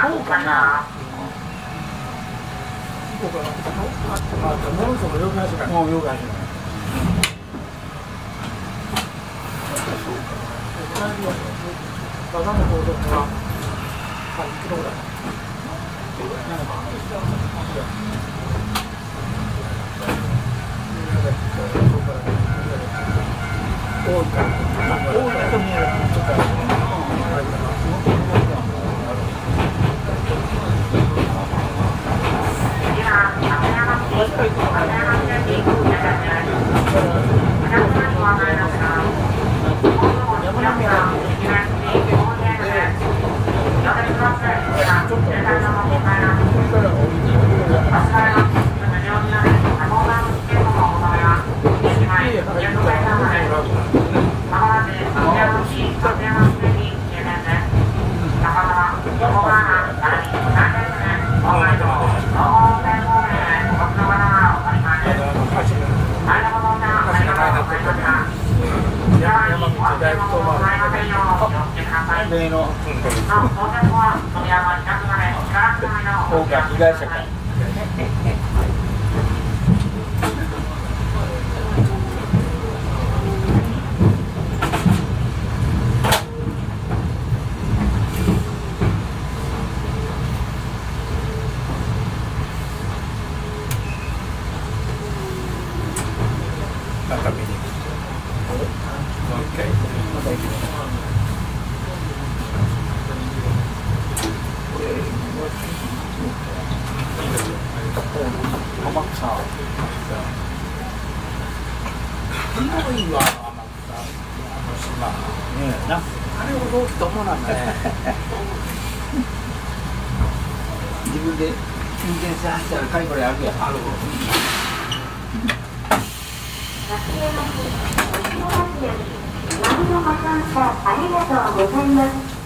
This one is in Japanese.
そうかな。もうよくないただの高速は3キロぐら 例の大川被害者会なんか見に行くもう一回また行きま自分で運転して走ったらかいこれあるやんある何をご参加ありがとうございます。